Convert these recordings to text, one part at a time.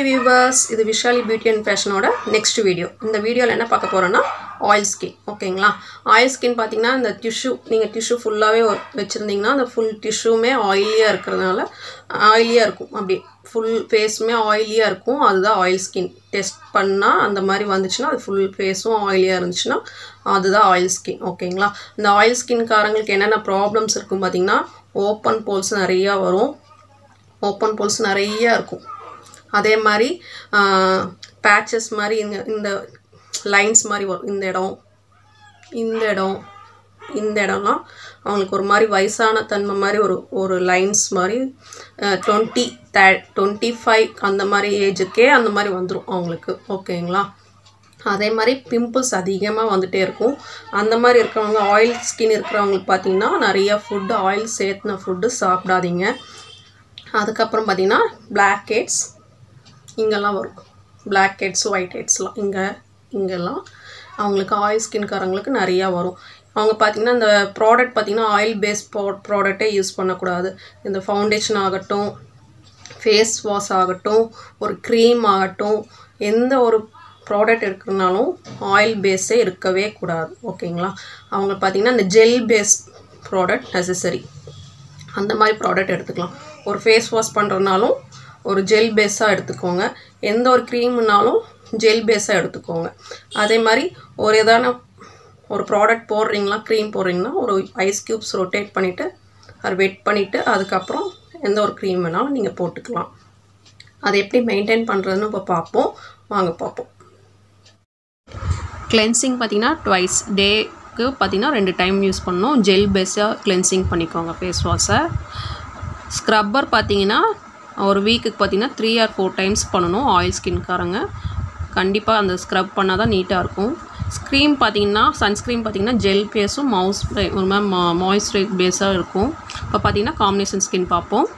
Hi viewers இது Vishali beauty and ஃபேஷனோட next video இந்த வீடியோவில் என்ன பார்க்க போகிறோன்னா ஆயில் ஸ்கின் ஓகேங்களா ஆயில் ஸ்கின் பார்த்தீங்கன்னா இந்த டிஷ்யூ நீங்கள் டிஷ்யூ ஃபுல்லாகவே வச்சுருந்தீங்கன்னா அந்த ஃபுல் டிஷ்யூமே ஆயிலியாக இருக்கிறதுனால ஆயிலியாக இருக்கும். அப்படி ஃபுல் ஃபேஸுமே ஆயிலியாக இருக்கும். அதுதான் ஆயில் ஸ்கின் டெஸ்ட் பண்ணால் அந்த மாதிரி வந்துச்சுன்னா அது ஃபுல் ஃபேஸும் ஆயிலியாக இருந்துச்சுன்னா அதுதான் ஆயில் ஸ்கின் ஓகேங்களா இந்த ஆயில் ஸ்கின்காரங்களுக்கு என்னென்ன ப்ராப்ளம்ஸ் இருக்கும் பார்த்திங்கன்னா ஓப்பன் போல்ஸ் நிறையா வரும். ஓப்பன் போல்ஸ் நிறையா இருக்கும். அதே மாதிரி பேச்சஸ் மாதிரி இந்த இந்த லைன்ஸ் மாதிரி வரும் இந்த இடம் இந்த இடம் இந்த இடம்லாம் அவங்களுக்கு ஒரு மாதிரி வயசான தன்மை மாதிரி ஒரு ஒரு லைன்ஸ் மாதிரி டுவெண்ட்டி தே டுவெண்ட்டி ஃபைவ் அந்த மாதிரி ஏஜுக்கே அந்த மாதிரி வந்துடும் அவங்களுக்கு. ஓகேங்களா அதே மாதிரி பிம்பிள்ஸ் அதிகமாக வந்துகிட்டே இருக்கும். அந்த மாதிரி இருக்கிறவங்க ஆயில் ஸ்கின் இருக்கிறவங்களுக்கு பார்த்தீங்கன்னா நிறைய ஃபுட்டு ஆயில் சேர்த்துன ஃபுட்டு சாப்பிடாதீங்க. அதுக்கப்புறம் பார்த்திங்கன்னா பிளாக் ஹெட்ஸ் இங்கெல்லாம் வரும் பிளாக் ஹெட்ஸ் ஒயிட் ஹெட்ஸ்லாம் இங்கே இங்கெல்லாம் அவங்களுக்கு ஆயில் ஸ்கின்காரங்களுக்கு நிறையா வரும். அவங்க பார்த்திங்கன்னா இந்த ப்ராடக்ட் பார்த்திங்கன்னா ஆயில் பேஸ் ப்ராடக்டே யூஸ் பண்ணக்கூடாது. இந்த ஃபவுண்டேஷன் ஆகட்டும் ஃபேஸ் வாஷ் ஆகட்டும் ஒரு க்ரீம் ஆகட்டும் எந்த ஒரு ப்ராடக்ட் இருக்குனாலும் ஆயில் பேஸே இருக்கவே கூடாது. ஓகேங்களா அவங்க பார்த்திங்கன்னா இந்த ஜெல் பேஸ் ப்ராடக்ட் நெசசரி அந்த மாதிரி ப்ராடக்ட் எடுத்துக்கலாம். ஒரு ஃபேஸ் வாஷ் பண்ணுறதுனாலும் ஒரு ஜெல் பேஸாக எடுத்துக்கோங்க. எந்த ஒரு க்ரீம்னாலும் ஜெல் பேஸாக எடுத்துக்கோங்க. அதே மாதிரி ஒரு எதான ஒரு ப்ராடக்ட் போடுறீங்களா க்ரீம் போடுறீங்கன்னா ஒரு ஐஸ் க்யூப்ஸ் ரொட்டேட் பண்ணிவிட்டு அதை வெட் பண்ணிவிட்டு அதுக்கப்புறம் எந்த ஒரு க்ரீம் வேணாலும் நீங்கள் போட்டுக்கலாம். அதை எப்படி மெயின்டைன் பண்ணுறதுன்னு இப்போ பார்ப்போம். வாங்க பார்ப்போம். கிளென்சிங் பார்த்தீங்கன்னா ட்வைஸ் டேக்கு பார்த்திங்கன்னா ரெண்டு டைம் யூஸ் பண்ணணும். ஜெல் பேஸாக கிளென்சிங் பண்ணிக்கோங்க ஃபேஸ் வாஷை ஸ்க்ரப்பர் பார்த்தீங்கன்னா ஒரு வீக்குக்கு பார்த்தீங்கன்னா த்ரீ ஆர் ஃபோர் டைம்ஸ் பண்ணணும் ஆயில் ஸ்கின்காரங்க கண்டிப்பாக அந்த ஸ்க்ரப் பண்ணால் தான் நீட்டாக இருக்கும். ஸ்க்ரீம் பார்த்தீங்கன்னா சன்ஸ்க்ரீம் பார்த்தீங்கன்னா ஜெல் பேஸும் மவுஸ் ஒரு மாதிரி மா மாய்ஸ்சரைஸ் பேஸாக இருக்கும். இப்போ பார்த்தீங்கன்னா காம்பினேஷன் ஸ்கின் பார்ப்போம்.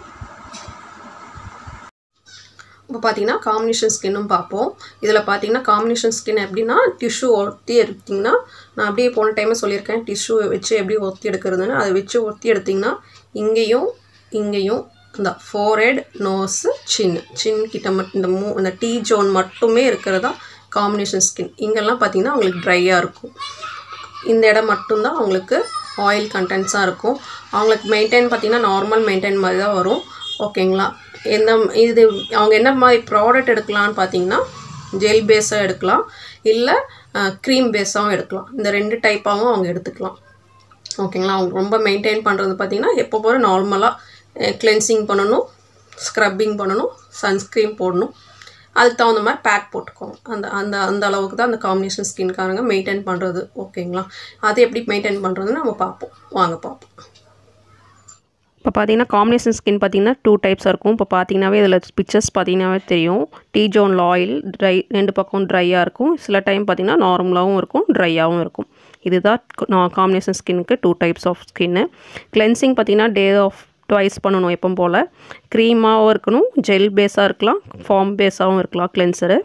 இப்போ பார்த்தீங்கன்னா காம்பினேஷன் ஸ்கின்னும் பார்ப்போம். இதில் பார்த்தீங்கன்னா காம்பினேஷன் ஸ்கின் எப்படின்னா டிஷ்யூ ஒத்தி எடுத்திங்கன்னா நான் அப்படியே போன டைமே சொல்லியிருக்கேன் டிஷ்யூ வச்சு எப்படி ஒத்தி எடுக்கிறதுன்னு. அதை வச்சு ஒத்தி எடுத்திங்கன்னா இங்கேயும் இங்கேயும் இந்த ஃபோர்ஹெட் நோஸு சின் சின் கிட்ட மட்டும் இந்த மூ இந்த டீ ஜோன் மட்டுமே இருக்கிறதா காம்பினேஷன் ஸ்கின் இங்கெல்லாம் பார்த்திங்கன்னா அவங்களுக்கு ட்ரையாக இருக்கும். இந்த இடம் மட்டும்தான் அவங்களுக்கு ஆயில் கண்டென்ட்ஸாக இருக்கும். அவங்களுக்கு மெயின்டைன் பார்த்திங்கன்னா நார்மல் மெயின்டைன் மாதிரி தான் வரும். ஓகேங்களா எந்த இது அவங்க என்ன மாதிரி ப்ராடக்ட் எடுக்கலான்னு பார்த்தீங்கன்னா ஜெல் பேஸாக எடுக்கலாம். இல்லை க்ரீம் பேஸாகவும் எடுக்கலாம். இந்த ரெண்டு டைப்பாகவும் அவங்க எடுத்துக்கலாம். ஓகேங்களா அவங்க ரொம்ப மெயின்டைன் பண்ணுறது பார்த்திங்கன்னா எப்போ போகிற நார்மலாக கிளென்சிங் பண்ணணும் ஸ்க்ரப்பிங் பண்ணணும் சன்ஸ்க்ரீன் போடணும். அதுக்கு தகுந்த மாதிரி பேக் போட்டுக்கோங்க. அந்த அந்த அந்த அளவுக்கு தான் அந்த காம்பினேஷன் ஸ்கின்காரங்க மெயின்டைன் பண்ணுறது ஓகேங்களா? அது எப்படி மெயின்டைன் பண்ணுறதுன்னு நம்ம பார்ப்போம். வாங்க பார்ப்போம். இப்போ பார்த்தீங்கன்னா காம்பினேஷன் ஸ்கின் பார்த்தீங்கன்னா டூ டைப்ஸாக இருக்கும். இப்போ பார்த்தீங்கன்னாவே இதில் பிக்சர்ஸ் பார்த்தீங்கன்னாவே தெரியும். டீ ஜோனில் ஆயில் ட்ரை ரெண்டு பக்கம் ட்ரையாக இருக்கும். சில டைம் பார்த்தீங்கன்னா நார்மலாகவும் இருக்கும் ட்ரையாகவும் இருக்கும். இதுதான் காம்பினேஷன் ஸ்கின்னுக்கு டூ டைப்ஸ் ஆஃப் ஸ்கின்னு கிளென்சிங் பார்த்தீங்கன்னா டே ஆஃப் ட்வைஸ் பண்ணணும் எப்போ போல். க்ரீமாகவும் இருக்கணும் ஜெல் பேஸாக இருக்கலாம் ஃபார்ம் பேஸாகவும் இருக்கலாம் கிளென்சரு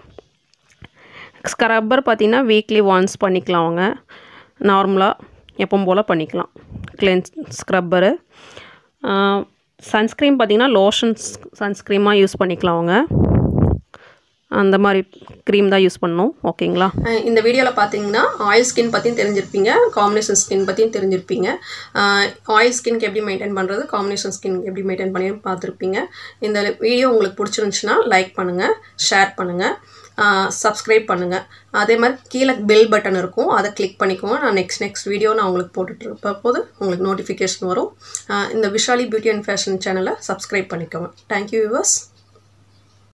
ஸ்க்ரப்பர் பார்த்திங்கன்னா வீக்லி ஒன்ஸ் பண்ணிக்கலாம் அவங்க. நார்மலாக எப்போ போல் பண்ணிக்கலாம். கிளென்ஸ் ஸ்க்ரப்பரு சன்ஸ்க்ரீம் பார்த்திங்கன்னா லோஷன்ஸ் சன்ஸ்க்ரீமாக யூஸ் பண்ணிக்கலாம் அவங்க. அந்த மாதிரி க்ரீம் தான் யூஸ் பண்ணணும் ஓகேங்களா? இந்த வீடியோவில் பார்த்தீங்கன்னா ஆயில் ஸ்கின் பற்றியும் தெரிஞ்சிருப்பீங்க காம்பினேஷன் ஸ்கின் பற்றியும் தெரிஞ்சிருப்பீங்க. ஆயில் ஸ்கின்க்கு எப்படி மெயின்டைன் பண்ணுறது காம்பினேஷன் ஸ்கின் எப்படி மெயின்டைன் பண்ணி பார்த்துருப்பீங்க இந்த வீடியோ உங்களுக்கு பிடிச்சிருந்துச்சுன்னா லைக் பண்ணுங்கள் ஷேர் பண்ணுங்கள் சப்ஸ்கிரைப் பண்ணுங்கள் அதே மாதிரி கீழே பெல் பட்டன் இருக்கும் அதை கிளிக் பண்ணிக்கோங்க. நான் நெக்ஸ்ட் நெக்ஸ்ட் வீடியோ நான் உங்களுக்கு போட்டுட்டு இருப்ப போது உங்களுக்கு நோட்டிஃபிகேஷன் வரும். இந்த விஷாலி பியூட்டி அண்ட் ஃபேஷன் சேனலை சப்ஸ்கிரைப் பண்ணிக்கோங்க. Thank you viewers